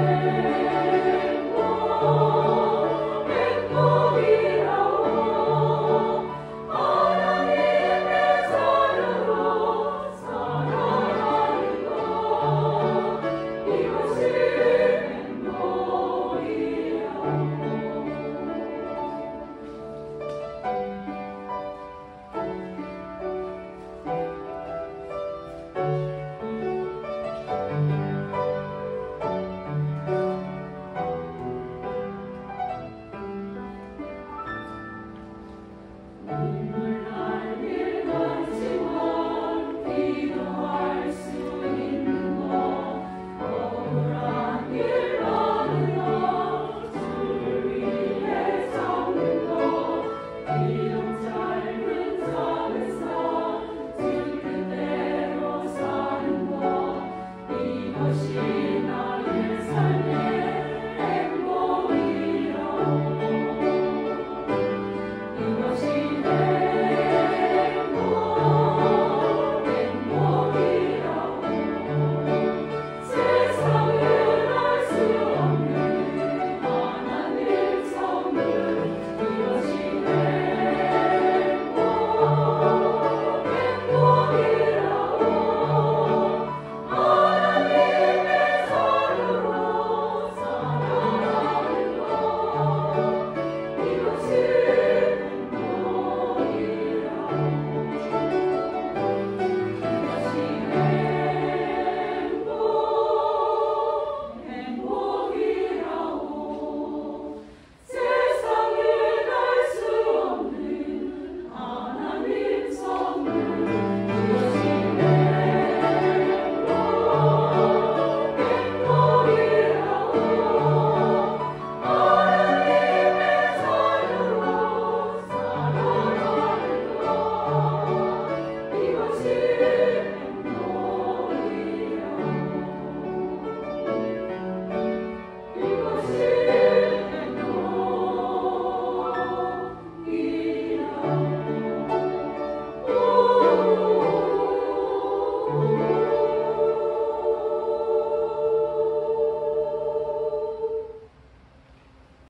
Música